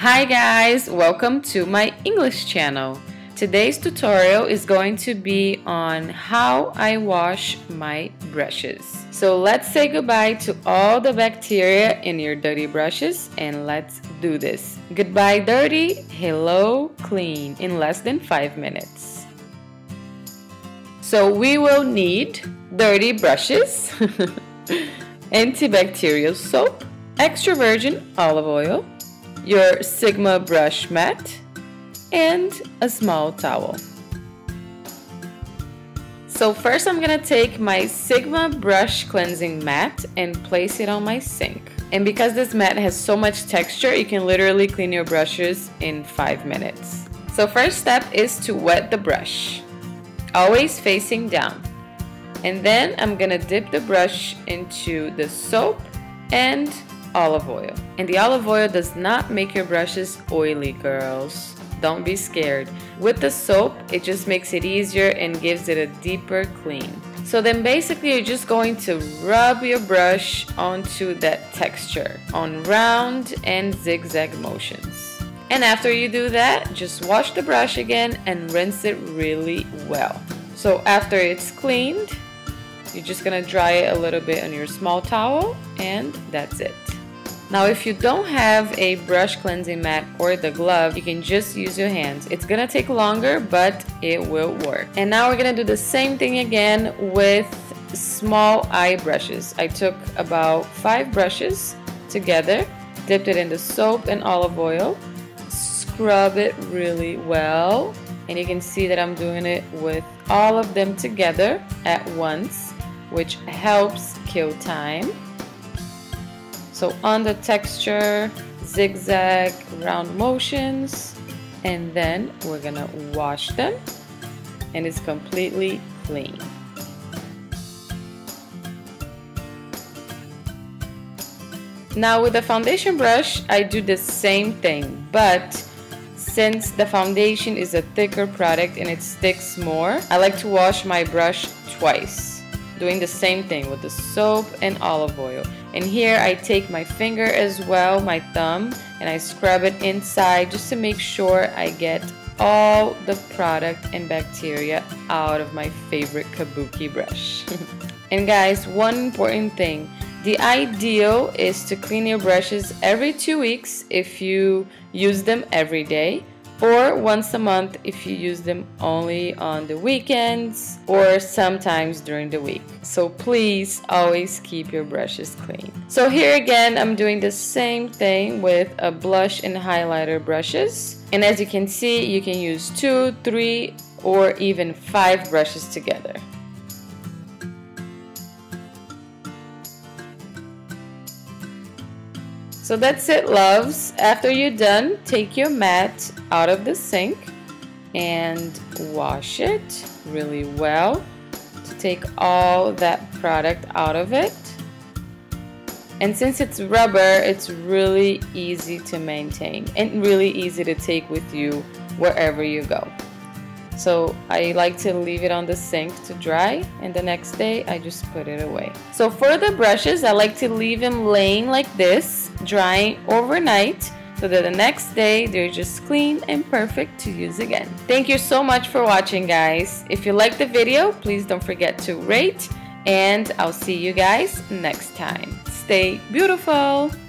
Hi guys, welcome to my English channel. Today's tutorial is going to be on how I wash my brushes. So let's say goodbye to all the bacteria in your dirty brushes and let's do this. Goodbye dirty, hello clean in less than 5 minutes. So we will need dirty brushes, antibacterial soap, extra virgin olive oil, your Sigma brush mat, and a small towel. So first I'm gonna take my Sigma brush cleansing mat and place it on my sink. And because this mat has so much texture, you can literally clean your brushes in 5 minutes. So first step is to wet the brush, always facing down. And then I'm gonna dip the brush into the soap and olive oil. And the olive oil does not make your brushes oily, girls. Don't be scared. With the soap, it just makes it easier and gives it a deeper clean. So then basically you're just going to rub your brush onto that texture on round and zigzag motions. And after you do that, just wash the brush again and rinse it really well. So after it's cleaned, you're just gonna dry it a little bit on your small towel and that's it. Now if you don't have a brush cleansing mat or the glove, you can just use your hands. It's gonna take longer, but it will work. And now we're gonna do the same thing again with small eye brushes. I took about five brushes together, dipped it in the soap and olive oil, scrub it really well, and you can see that I'm doing it with all of them together at once, which helps kill time. So on the texture, zigzag round motions, and then we're gonna wash them and it's completely clean. Now with the foundation brush, I do the same thing, but since the foundation is a thicker product and it sticks more, I like to wash my brush twice doing the same thing with the soap and olive oil. And here I take my finger as well, my thumb, and I scrub it inside just to make sure I get all the product and bacteria out of my favorite kabuki brush. and guys, one important thing. The ideal is to clean your brushes every two weeks if you use them every day or once a month if you use them only on the weekends or sometimes during the week. So please always keep your brushes clean. So here again, I'm doing the same thing with a blush and highlighter brushes. And as you can see, you can use two, three, or even five brushes together. So that's it loves. After you're done, take your mat out of the sink and wash it really well to take all that product out of it. And since it's rubber, it's really easy to maintain and really easy to take with you wherever you go. So I like to leave it on the sink to dry and the next day I just put it away. So for the brushes, I like to leave them laying like this, drying overnight so that the next day they're just clean and perfect to use again. Thank you so much for watching guys. If you liked the video, please don't forget to rate and I'll see you guys next time. Stay beautiful!